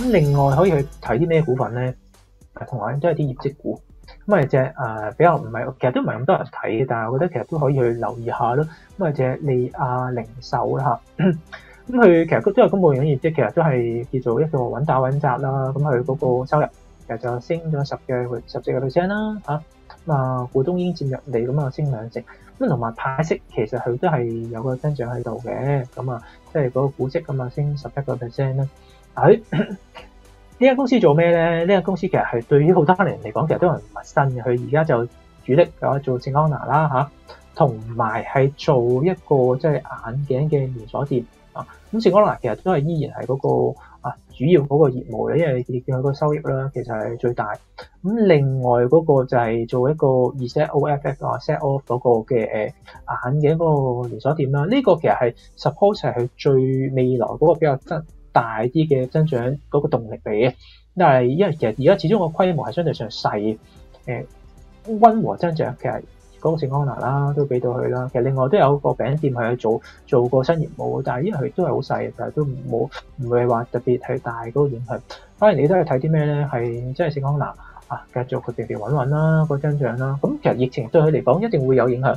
咁另外可以去睇啲咩股份咧？同埋都係啲業績股。咁啊隻誒比較唔係，其實都唔係咁多人睇嘅，但係我覺得其實都可以去留意下咯。咁啊隻利亞零售啦嚇，咁佢 其實都有公佈完業績，其實都係叫做一個穩打穩扎啦。咁佢嗰個收入其實就升咗十嘅十隻嘅 percent 啦嚇。咁啊股東已經佔入嚟咁啊升兩成，咁同埋派息其實佢都係有個增長喺度嘅。咁啊即係嗰個股息咁啊升十一個 percent 啦。喺 呢間公司做咩咧？呢間公司其實係對於好多人嚟講，其實都係唔陌生嘅。佢而家就主力有做聖安娜啦嚇，同埋係做一個即係眼鏡嘅連鎖店啊。咁聖安娜其實都係依然係嗰個啊主要嗰個業務咧，因為你見佢個收益啦，其實係最大。咁另外嗰個就係做一個 set off 啊 set off 嗰個嘅誒眼鏡嗰個連鎖店啦。呢個其實係 suppose 係佢最未來嗰個比較真。大啲嘅增長嗰個動力嚟嘅，但係因為其實而家始終個規模係相對上細，誒溫和增長，其實嗰個聖安娜啦都俾到佢啦。其實另外都有個餅店係去做做過新業務，但係因為佢都係好細，但係都冇唔會話特別係大嗰個影響。反而你都係睇啲咩咧？係即係聖安娜啊，繼續佢平平穩穩啦，個增長啦。咁其實疫情對佢嚟講一定會有影響。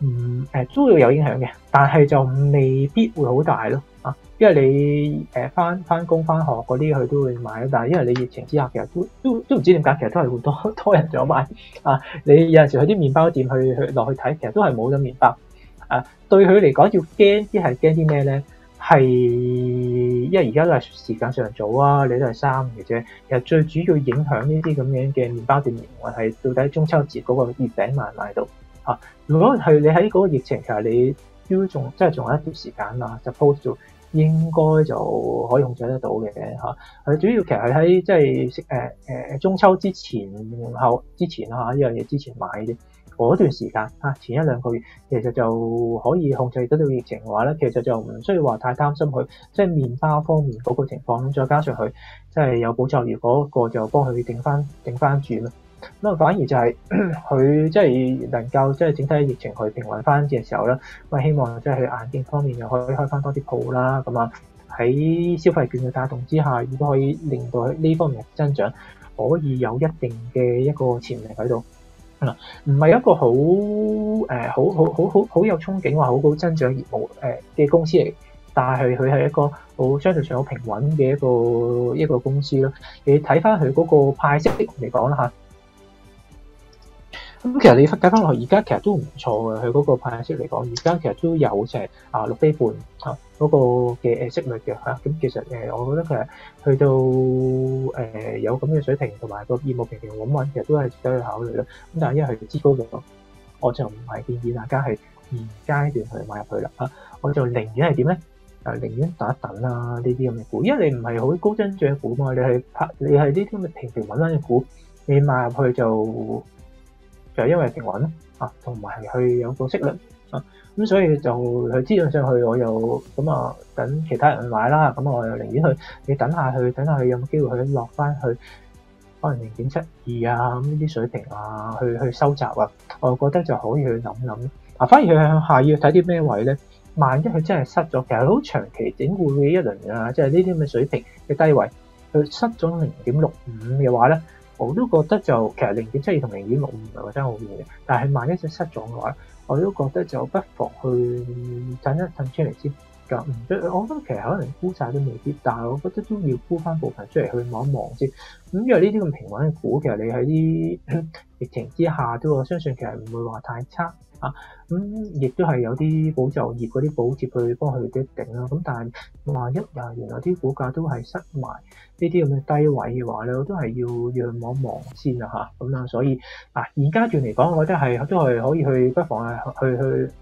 嗯誒都會有影響嘅，但係就未必會好大咯。啊，因為你誒翻翻工翻學嗰啲佢都會買，但係因為你疫情之下，其實都都都唔知點解，其實都係好多多人咗買啊！你有陣時去啲麵包店去去落去睇，其實都係冇咗麵包。啊，對佢嚟講要驚啲係驚啲咩咧？係因為而家都係時間上早啊，你都係三嘅啫。其實最主要影響呢啲咁樣嘅麵包店營運係到底中秋節嗰個月餅賣唔賣到啊？如果係你喺嗰個疫情，其實你都仲即係仲有一段時間啊，suppose 就應該就可以控制得到嘅嚇。佢主要其實係喺即係誒誒中秋之前後之前啊，呢樣嘢之前買嘅嗰段時間啊，前一兩個月其實就可以控制得到疫情嘅話咧，其實就唔需要話太擔心佢即係麵包方面嗰個情況。再加上佢即係有補助，如果個就幫佢頂翻頂翻住啦。咁啊，反而就係 佢即係能夠即係整體疫情去平穩翻嘅時候咧，咁啊希望即係佢眼鏡方面又可以開翻多啲鋪啦。咁啊喺消費券嘅帶動之下，亦都可以令到呢方面嘅增長可以有一定嘅一個潛力喺度。嗱，唔係一個好誒好好好好好有憧憬話好好增長業務誒嘅公司嚟，但係佢係一個好相對上好平穩嘅一個一個公司咯。你睇翻佢嗰個派息嚟講啦嚇。咁其實你睇翻落去，而家其實都唔錯嘅。佢嗰個派息嚟講，而家其實都有成啊六厘半嚇嗰個嘅誒息率嘅嚇。咁其實誒，我覺得其實去到誒有咁嘅水平，同埋個業務平平穩穩，其實都係值得去考慮咯。咁但係因為佢資高嘅，我就唔係建議大家係現階段去買入去啦嚇。我就寧願係點咧？誒，寧願等一等啦，呢啲咁嘅股，因為你唔係好高增長股嘛，你係拍你係呢啲咁嘅平平穩穩嘅股，你買入去就。就因為平穩，啊，同埋佢有個息率啊，咁所以就佢資訊上去，我又咁啊等其他人去買啦，咁我又寧願去你等下去，等下去有冇機會去落翻去可能零點七二啊咁呢啲水平啊，去去收集啊，我覺得就可以去諗諗。啊，反而佢向下要睇啲咩位咧？萬一佢真係失咗，其實好長期整固嘅一輪啊，即係呢啲咁嘅水平嘅低位，佢失咗零點六五嘅話咧。我都覺得就其實零點七二同零點六五唔係話真係好遠嘅，但係萬一隻失咗嘅話，我都覺得就不妨去等一等出嚟先。唔我覺得其實可能沽晒都未必，但係我覺得都要沽翻部分出嚟去望一望先。咁因為呢啲咁平穩嘅股，其實你喺啲 疫情之下都我相信其實唔會話太差。啊，咁亦都係有啲保就業嗰啲補貼去幫佢哋頂啦。咁但係萬一啊，原來啲股價都係失埋呢啲咁嘅低位嘅話咧，我都係要讓望一望先啊嚇。咁啊，所以啊，現階段嚟講，我覺得係都係可以去不妨係去去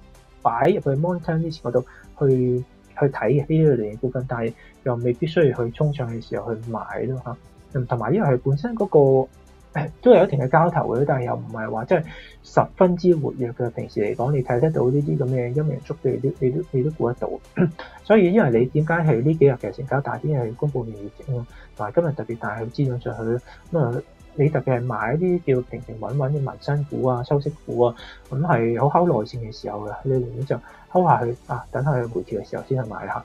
擺入去 Money 之前嗰度去去睇嘅呢啲類型股份，但係又未必需要去衝上嘅時候去買咯嚇。同埋因為佢本身嗰個 都有一定嘅交投嘅，但係又唔係話即係十分之活躍嘅。平時嚟講，你睇得到呢啲咁嘅陰陽燭嘅，你都你都你都估得到。所以因為你點解係呢幾日嘅成交大啲係公佈完業績啊，同埋今日特別大，佢資料上去咁啊，你特別係買啲叫平平穩穩嘅民生股啊、收息股啊，咁係好睺耐線嘅時候嘅，你寧願就睺下去啊，等佢回調嘅時候先去買下。